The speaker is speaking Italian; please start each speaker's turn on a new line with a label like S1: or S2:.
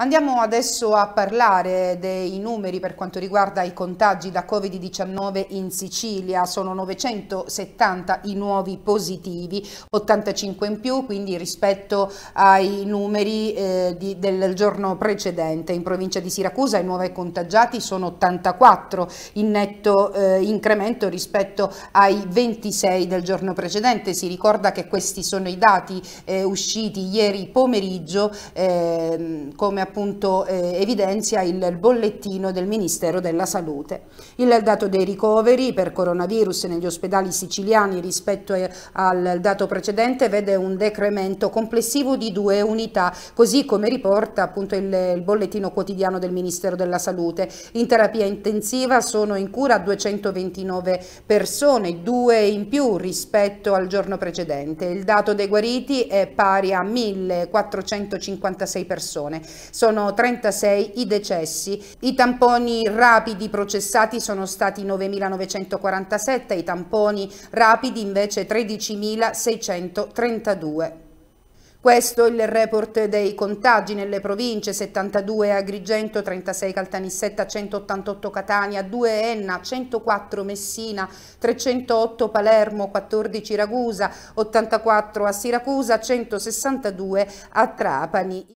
S1: Andiamo adesso a parlare dei numeri per quanto riguarda i contagi da Covid-19 in Sicilia. Sono 970 i nuovi positivi, 85 in più, quindi rispetto ai numeri eh, di, del giorno precedente. In provincia di Siracusa i nuovi contagiati sono 84, in netto eh, incremento rispetto ai 26 del giorno precedente. Si ricorda che questi sono i dati eh, usciti ieri pomeriggio ehm, come appunto eh, evidenzia il bollettino del Ministero della Salute. Il dato dei ricoveri per coronavirus negli ospedali siciliani rispetto eh, al dato precedente vede un decremento complessivo di due unità, così come riporta appunto il, il bollettino quotidiano del Ministero della Salute. In terapia intensiva sono in cura 229 persone, due in più rispetto al giorno precedente. Il dato dei guariti è pari a 1456 persone sono 36 i decessi. I tamponi rapidi processati sono stati 9.947, i tamponi rapidi invece 13.632. Questo il report dei contagi nelle province, 72 Agrigento, 36 Caltanissetta, 188 Catania, 2 Enna, 104 Messina, 308 Palermo, 14 Ragusa, 84 a Siracusa, 162 a Trapani.